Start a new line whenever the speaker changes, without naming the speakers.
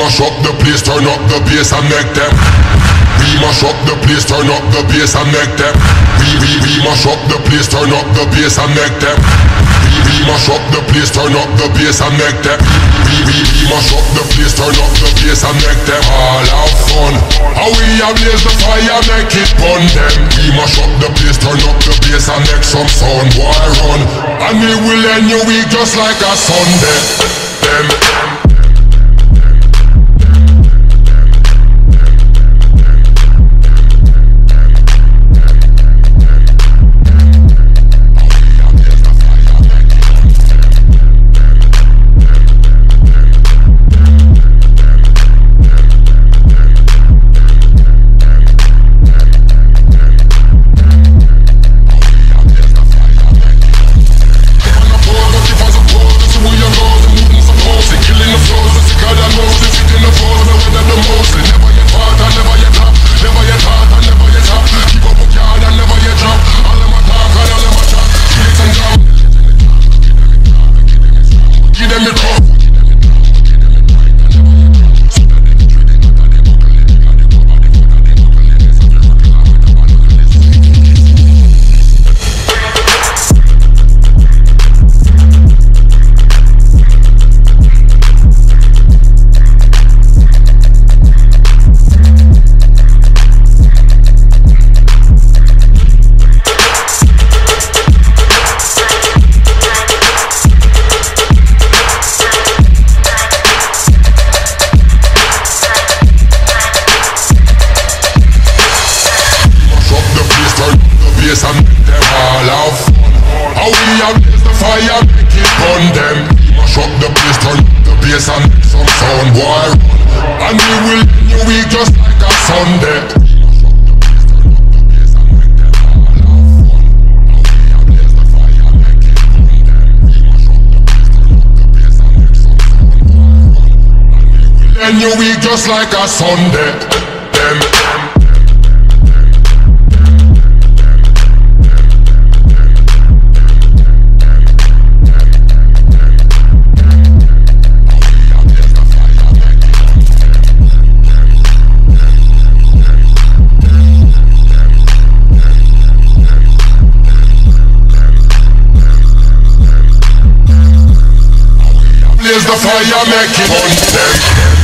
mash up the place, turn up the bass and make them. We mash up the place, turn up the bass and make them. We we we mash up the place, turn up the bass and make them. We we mash up the place, turn up the bass and make them. We we we mash up the place, turn up the bass and make them all have fun. How we a blaze the fire, make it burn them. We mash up the place, turn up the bass and make some sound, boy run. And we will end your week just like a Sunday. Them. Place and make them all have. How we have blaze the fire, make it burn them. Mash up the place, turn up the bass and make some sound, boy. And we will end your week just like a Sunday. End your week just like a Sunday. Them. Blaze the fire, make it burn them.